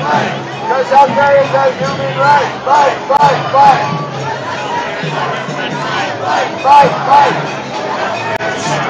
Because healthcare is a human right. Fight, fight, fight. Fight, fight. Because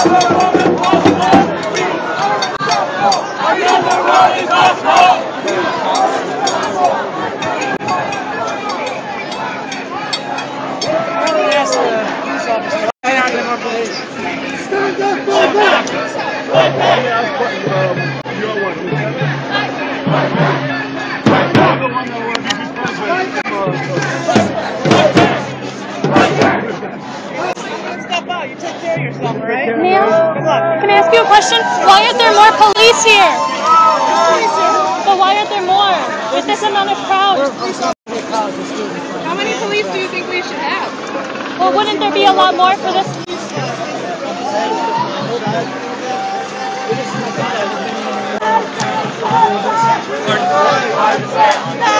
Step question? Why aren't there more police here? But why aren't there more? With this amount of crowd? How many police do you think we should have? Well, wouldn't there be a lot more for this? Like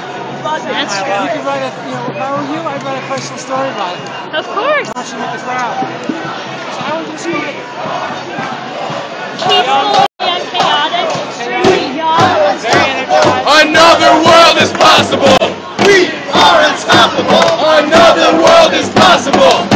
event. That's You true. could write a, you know, if I were you, I'd write a personal story about it. Of course. Why don't you make us proud? So how would you describe it? Peaceful and chaotic. Extremely young. Another world is possible. We are unstoppable. Another world is possible.